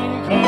come.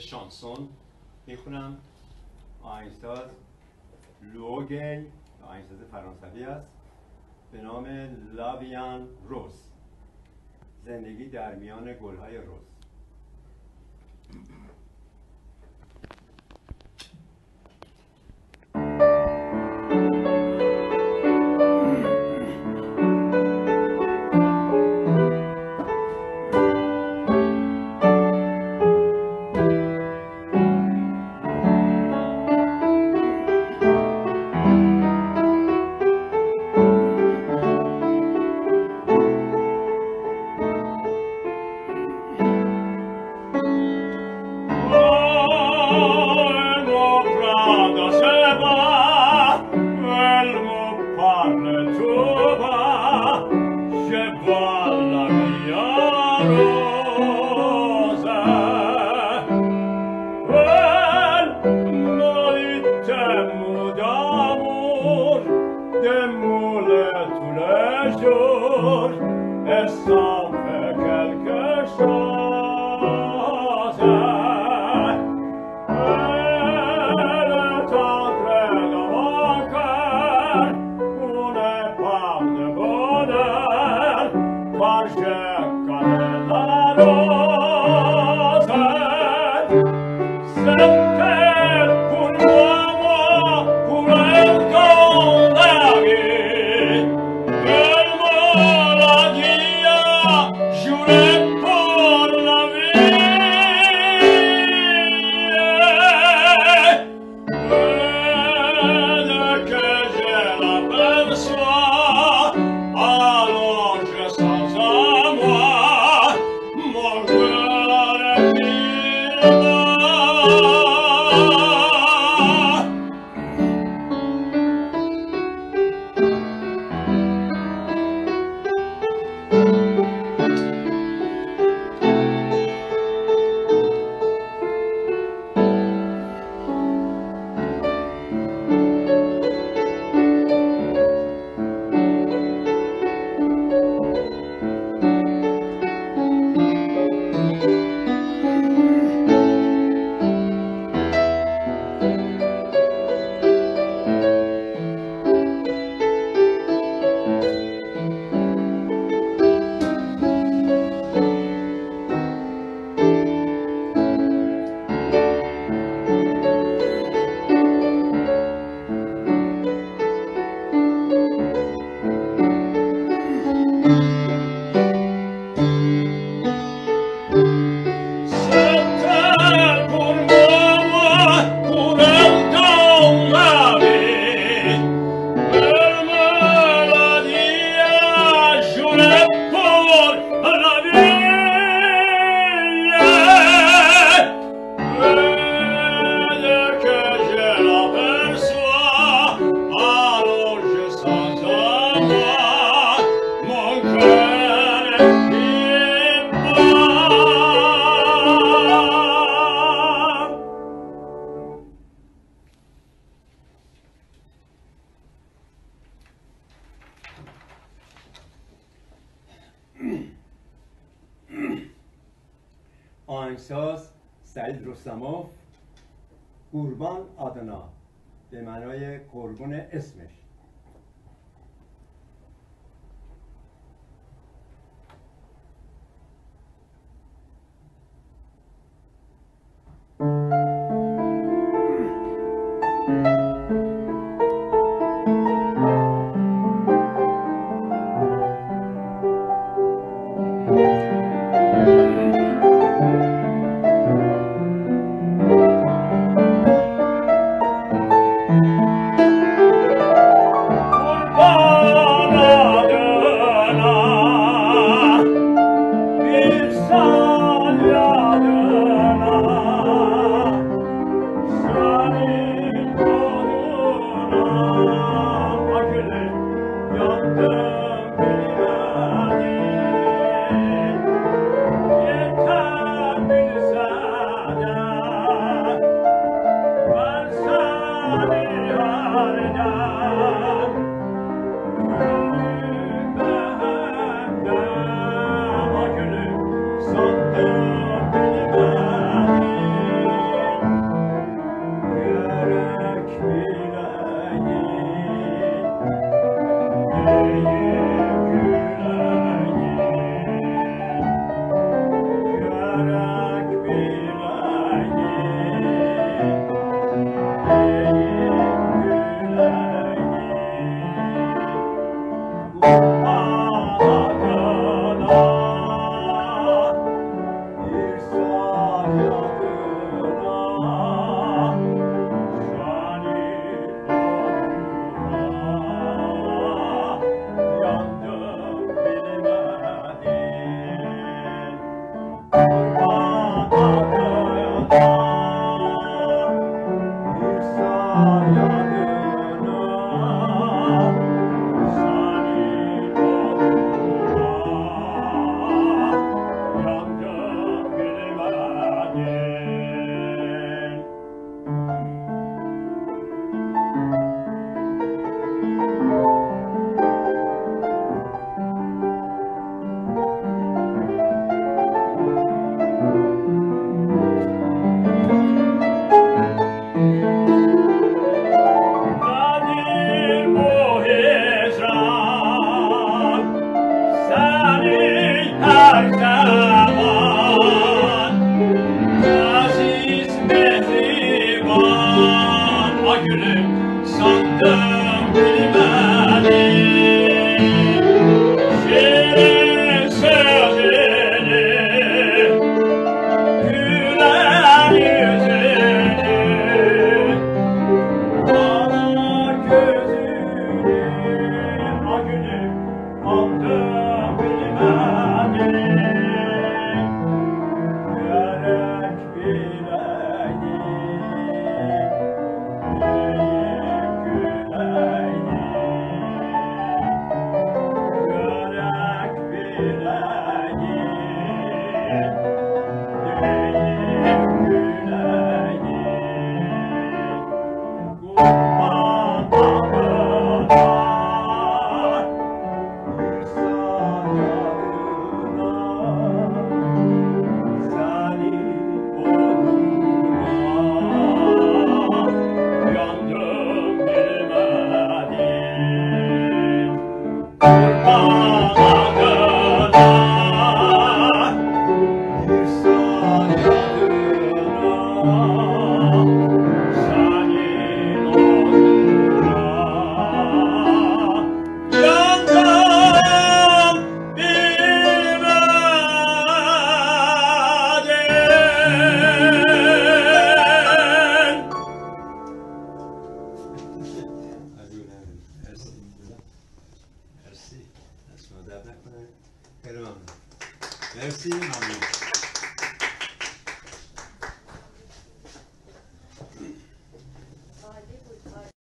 شانسون. می‌خونم. آهنگساز لوگل آهنگساز فرانسوی است. به نام لاویان روز زندگی در میان گلهای روز Lord, as I. Bye. آهنگساز سعید رستموف قربان آدنا. به معنای قربون اسمش. good.